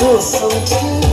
Thank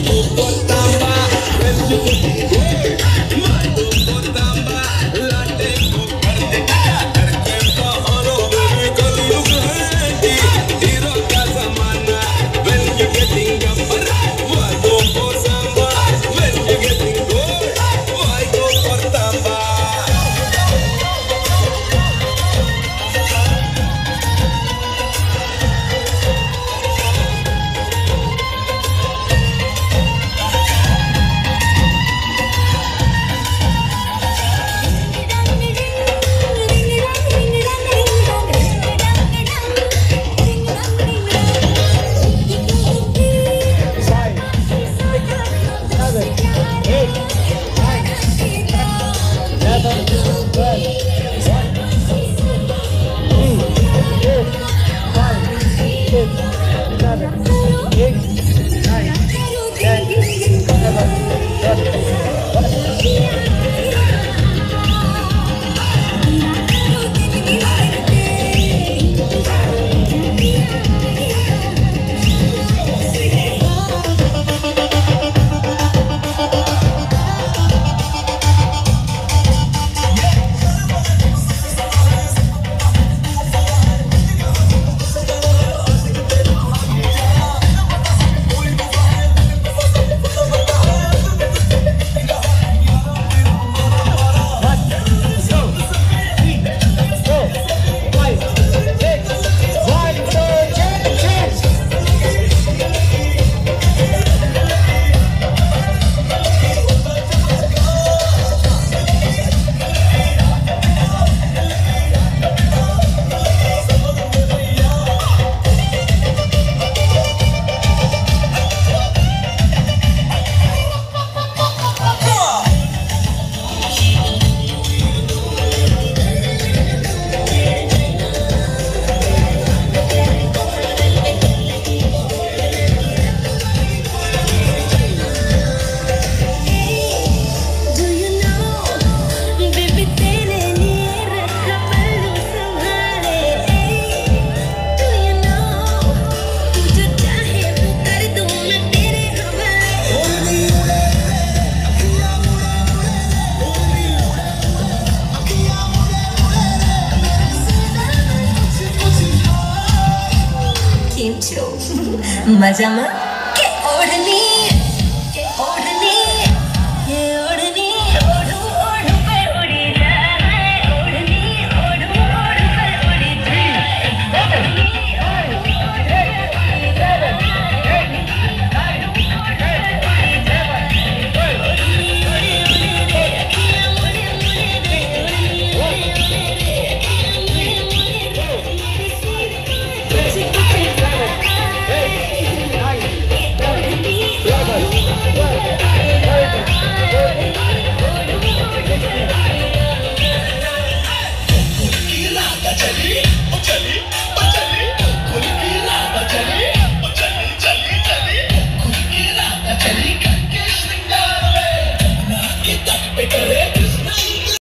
Música 麻将吗？